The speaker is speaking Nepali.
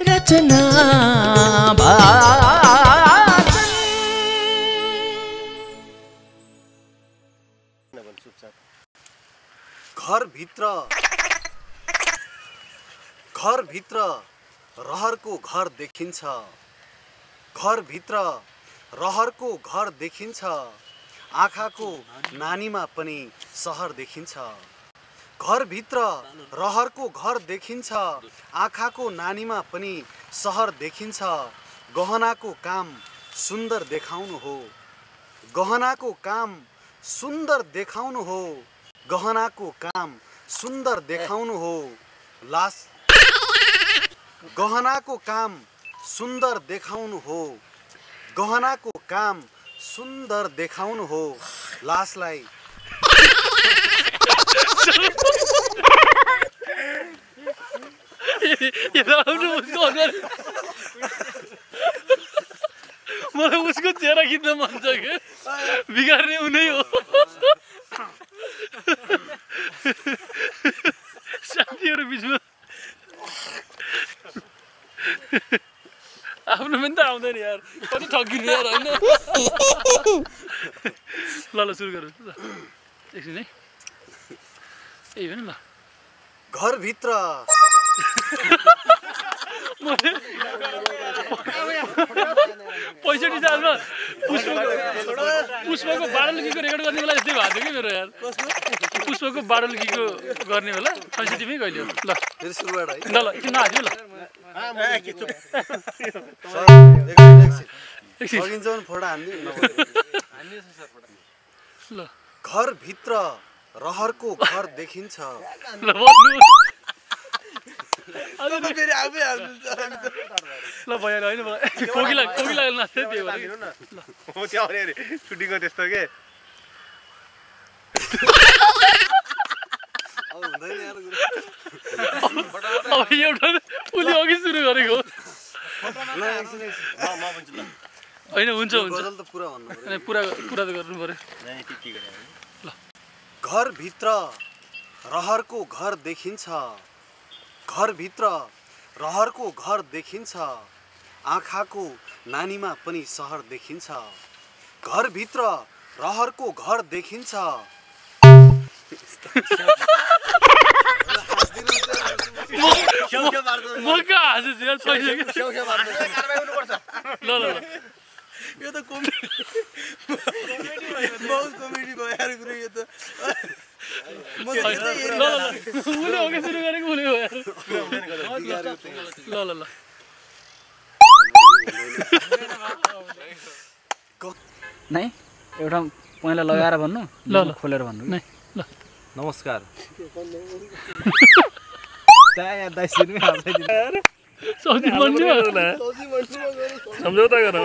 रचना घरभित्र घरभित्र रहरको घर देखिन्छ। घरभित्र रहरको घर देखिन्छ। आँखाको नानीमा पनि सहर देखिन्छ। घरभित्र रहरको घर देखिन्छ आँखाको नानीमा पनि सहर देखिन्छ। गहनाको काम सुन्दर देखाउनु हो। गहनाको काम सुन्दर देखाउनु हो। गहनाको काम सुन्दर देखाउनु हो। लास गहनाको काम सुन्दर देखाउनु हो। गहनाको काम सुन्दर देखाउनु हो। लासलाई आउनु उसको अनुहार मलाई उसको चेहरा खिच्न मन छ कि बिगार्ने उनै हो साथीहरू बिचमा आफ्नो पनि त आउँदैन यार कति ठगिनु यार होइन ल ल सुरु गरौँ। ल एकछिन है। यही हो नि ल घरभित्र पैँसठी सालमा पुष्पको पुष्पको बाडलुकीको रेकर्ड गर्ने बेला यस्तै भएको थियो कि मेरो यार पुष्पको बाडलुकीको गर्ने बेला छैसठीमै कहिले हो ल फेरि सुरुबाट है ल ल नहाँस्यो ल घरभित्र रहरको घर देखिन्छ। ल भइहाल्यो होइन मलाई कोकिला कोकिला नाच्थ्यो त्यही भएर हो त्यो अरे अरे सुटिङको त्यस्तो के? अब एउटा उसले अघि सुरु गरेको। हो। ल एकछिन एकछिन। होइन हुन्छ हुन्छ। गजल त पुरा भन्नु पर्यो। अनि पुरा पुरा त गर्नु पऱ्यो घरभित्र रहरको घर देखिन्छ। घरभित्र रहरको घर देखिन्छ। आँखाको नानीमा पनि सहर देखिन्छ। घरभित्र रहरको घर देखिन्छ। यो त कमेडी बहुत कमेडी। म ल ल ल उसले अघि सुरु गरेको उसले हो यार ल ल ल नै एउटा पहिला लगाएर भन्नु ल, ल। खोलेर भन्नु नै ल नमस्कार सम्झौता गर